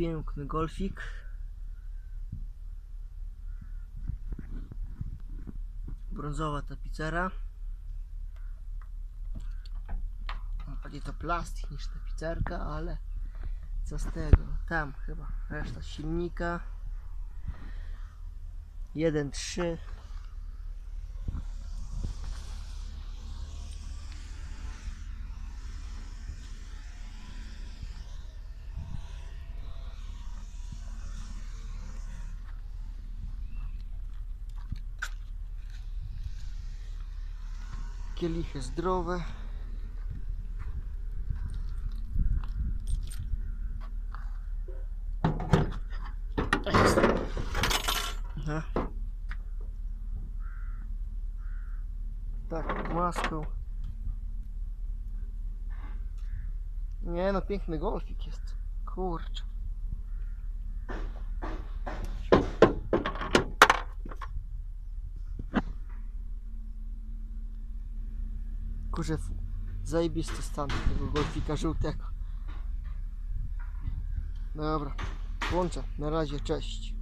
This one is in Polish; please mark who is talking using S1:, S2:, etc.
S1: piękny golfik. Brązowa tapicera. No, Bardziej to plastik niż tapicerka, ale co z tego? Tam chyba reszta silnika. 1.3 Kielichy zdrowe. Aha. Tak, maską. Nie no, piękny golfik jest. Kurczę. Kurczę, f- zajebisty stan tego golfika żółtego. Dobra, włączę. Na razie, cześć.